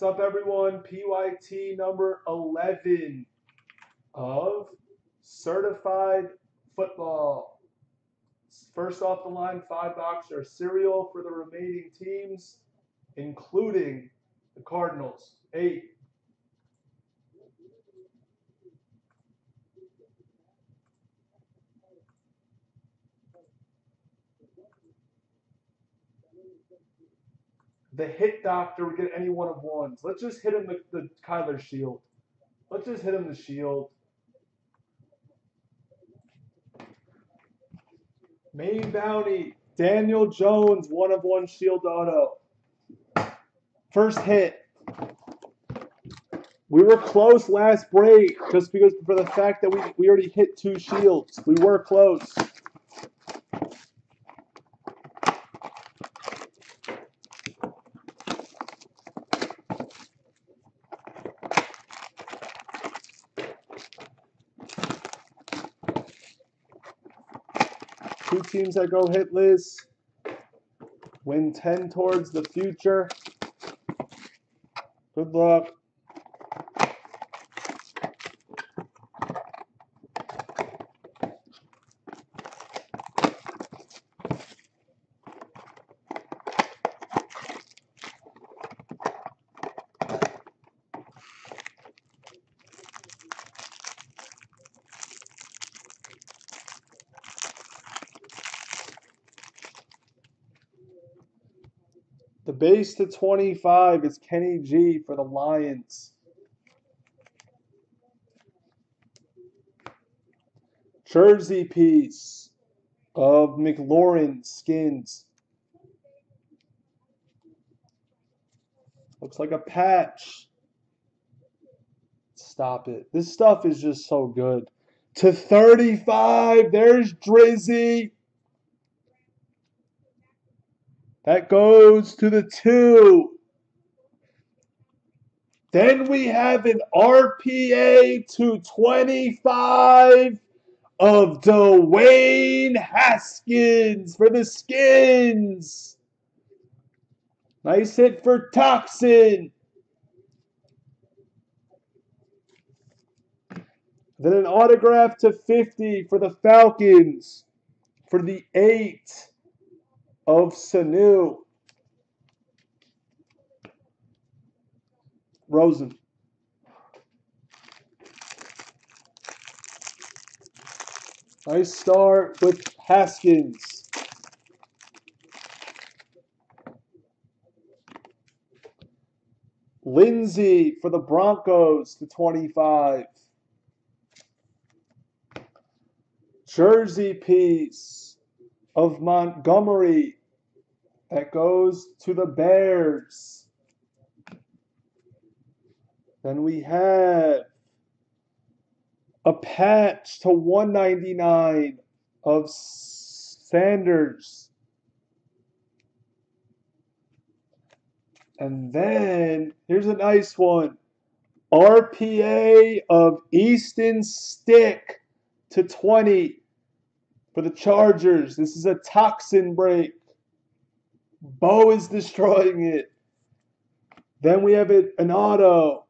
What's up, everyone? PYT number 11 of certified football. First off the line, five boxer cereal for the remaining teams, including the Cardinals. Eight. The hit doctor would get any one of ones. Let's just hit him the, the Kyler shield. Let's just hit him the shield. Main bounty, Daniel Jones, one of one shield auto. First hit. We were close last break just because for the fact that we, we already hit two shields. We were close. Two teams that go hitless win 10 towards the future. Good luck. The base to 25 is Kenny G for the Lions. Jersey piece of McLaurin skins. Looks like a patch. Stop it. This stuff is just so good. To 35, there's Drizzy. That goes to the two. Then we have an RPA to 25 of Dwayne Haskins for the Skins. Nice hit for Toxin. Then an autograph to 50 for the Falcons for the eight of Sanu. Rosen. I start with Haskins. Lindsay for the Broncos to 25. Jersey piece of Montgomery that goes to the Bears. Then we have a patch to 199 of Sanders. And then here's a nice one. RPA of Easton Stick to 20 for the Chargers. This is a toxin break. Bo is destroying it. Then we have it, an auto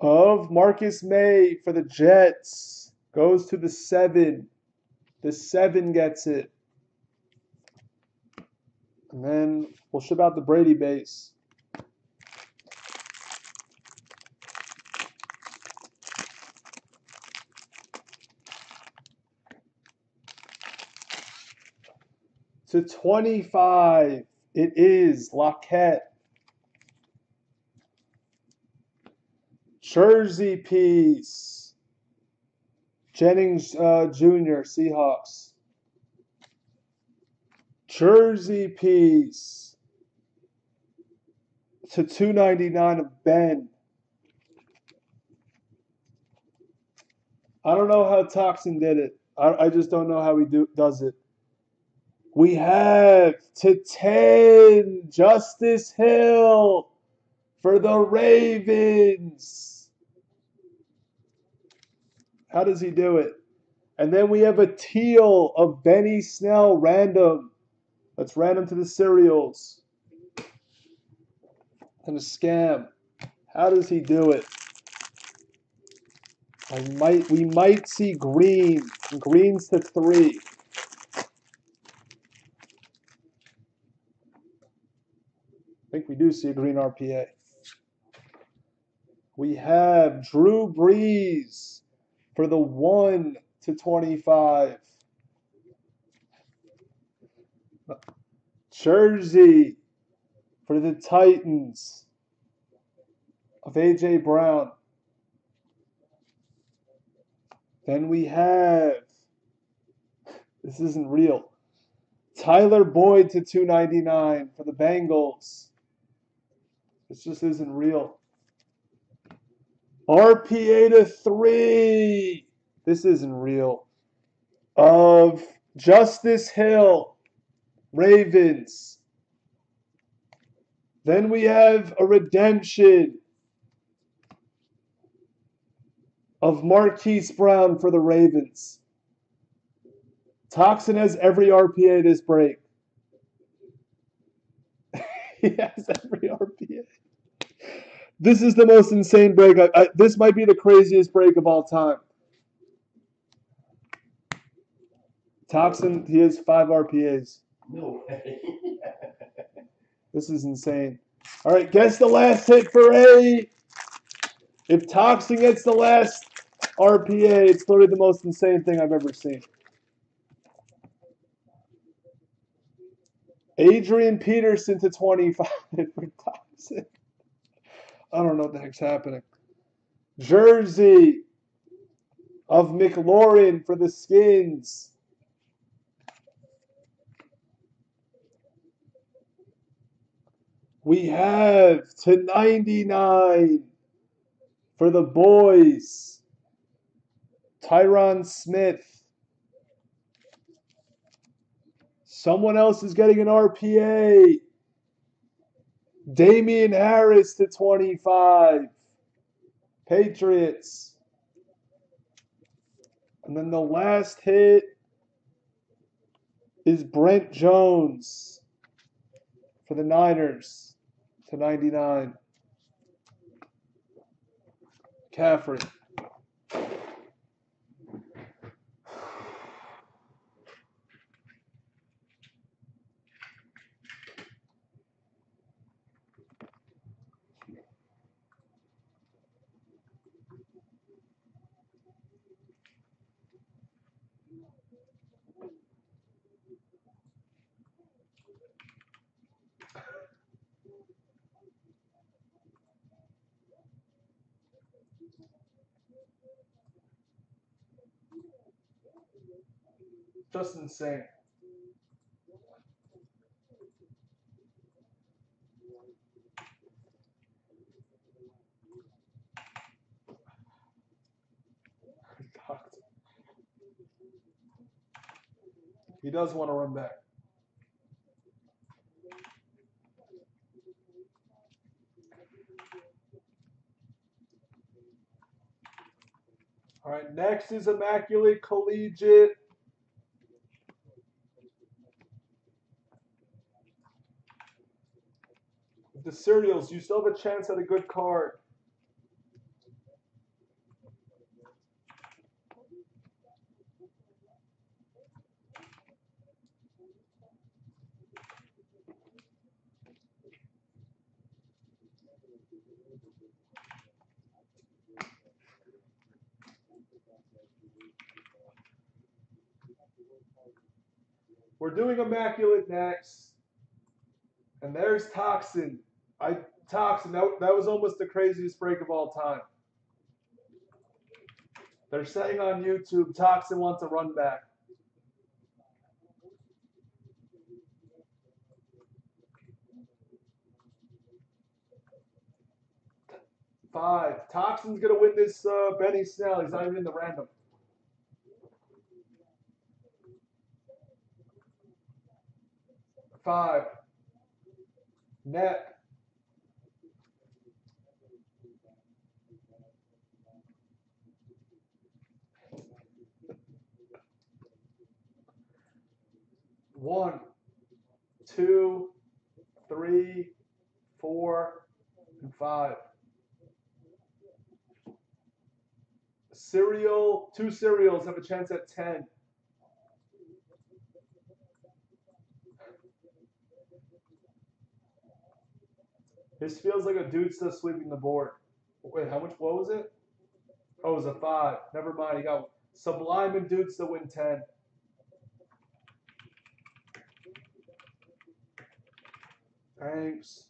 of Marcus Maye for the Jets. Goes to the seven. The seven gets it. And then we'll ship out the Brady base. To 25, it is Lockett. Jersey piece. Jennings uh, Jr., Seahawks. Jersey piece. To 299 of Ben. I don't know how Toxin did it. I, I just don't know how he do, does it. We have to 10 Justice Hill for the Ravens. How does he do it? And then we have a teal of Benny Snell random. Let's random to the cereals. And a scam. How does he do it? I might we might see green. Greens to three. Think we do see a green RPA. We have Drew Brees for the 1 to 25. Jersey for the Titans of A.J. Brown. Then we have, this isn't real, Tyler Boyd to 299 for the Bengals. This just isn't real. RPA to 3. This isn't real. Of Justice Hill, Ravens. Then we have a redemption of Marquise Brown for the Ravens. Toxin has every RPA this break. he has every RPA. This is the most insane break. I, I, this might be the craziest break of all time. Toxin, he has five RPAs. No way. This is insane. All right, guess the last hit for A. If Toxin gets the last RPA, it's literally the most insane thing I've ever seen. Adrian Peterson to 25 for Toxin. I don't know what the heck's happening. Jersey of McLaurin for the Skins. We have to 99 for the boys. Tyron Smith. Someone else is getting an RPA. Damien Harris to 25. Patriots. And then the last hit is Brent Jones for the Niners to 99. Caffrey. Just insane. He does want to run back. All right, next is Immaculate Collegiate. Cereals, you still have a chance at a good card. We're doing Immaculate next. And there's Toxin. I Toxin, that, that was almost the craziest break of all time. They're saying on YouTube, Toxin wants a run back. Five. Toxin's gonna win this uh, Benny Snell. He's not even in the random. Five. Net. one, two, three, four, and five. Cereal, two cereals have a chance at 10. This feels like a dude still sweeping the board. Wait, how much? What was it? Oh, it was a five. Never mind. He got Sublime and dudes to win 10. Thanks.